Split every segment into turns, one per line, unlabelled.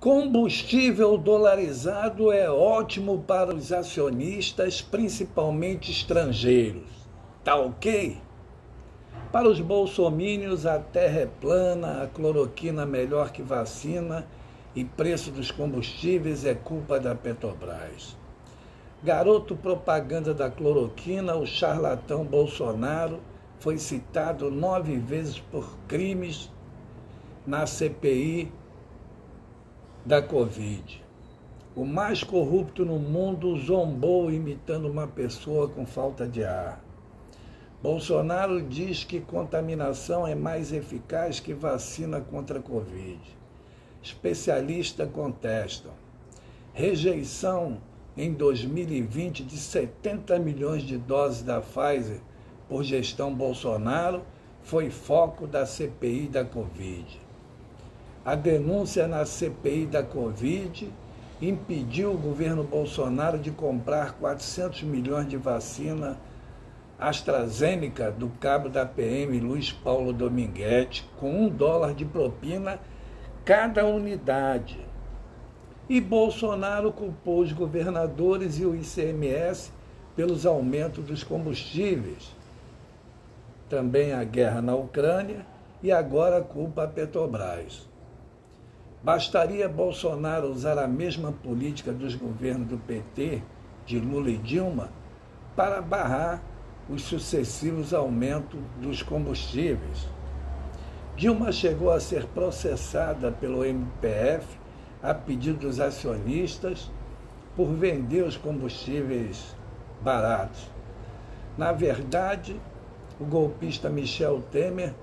Combustível dolarizado é ótimo para os acionistas, principalmente estrangeiros. Tá ok? Para os bolsomínios, a terra é plana, a cloroquina melhor que vacina e preço dos combustíveis é culpa da Petrobras. Garoto propaganda da cloroquina, o charlatão Bolsonaro foi citado nove vezes por crimes na CPI da Covid. O mais corrupto no mundo zombou imitando uma pessoa com falta de ar. Bolsonaro diz que contaminação é mais eficaz que vacina contra a Covid. Especialistas contestam. Rejeição em 2020 de 70 milhões de doses da Pfizer por gestão Bolsonaro foi foco da CPI da Covid. A denúncia na CPI da Covid impediu o governo Bolsonaro de comprar 400 milhões de vacina AstraZeneca do cabo da PM Luiz Paulo Dominguete, com um dólar de propina cada unidade. E Bolsonaro culpou os governadores e o ICMS pelos aumentos dos combustíveis. Também a guerra na Ucrânia e agora culpa a Petrobras. Bastaria Bolsonaro usar a mesma política dos governos do PT, de Lula e Dilma, para barrar os sucessivos aumentos dos combustíveis. Dilma chegou a ser processada pelo MPF a pedido dos acionistas por vender os combustíveis baratos. Na verdade, o golpista Michel Temer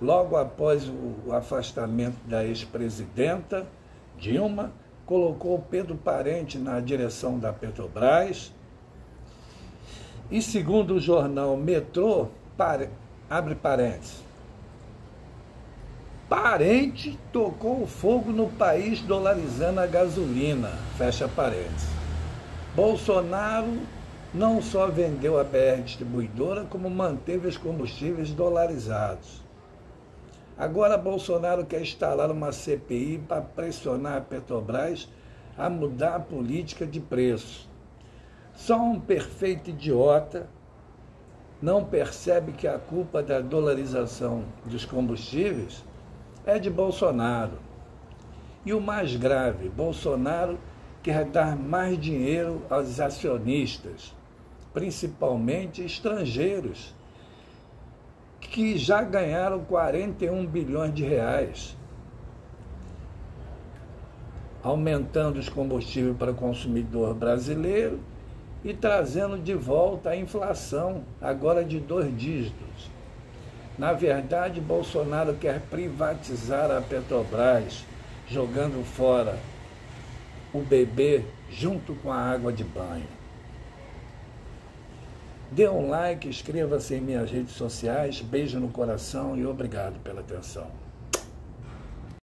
logo após o afastamento da ex-presidenta Dilma, colocou Pedro Parente na direção da Petrobras. E segundo o jornal Metrô, pare, abre parênteses, Parente tocou fogo no país dolarizando a gasolina, fecha parênteses. Bolsonaro não só vendeu a BR distribuidora, como manteve os combustíveis dolarizados. Agora Bolsonaro quer instalar uma CPI para pressionar a Petrobras a mudar a política de preço. Só um perfeito idiota não percebe que a culpa da dolarização dos combustíveis é de Bolsonaro. E o mais grave, Bolsonaro quer dar mais dinheiro aos acionistas, principalmente estrangeiros que já ganharam 41 bilhões de reais, aumentando os combustíveis para o consumidor brasileiro e trazendo de volta a inflação, agora de dois dígitos. Na verdade, Bolsonaro quer privatizar a Petrobras, jogando fora o bebê junto com a água de banho. Dê um like, inscreva-se em minhas redes sociais, beijo no coração e obrigado pela atenção.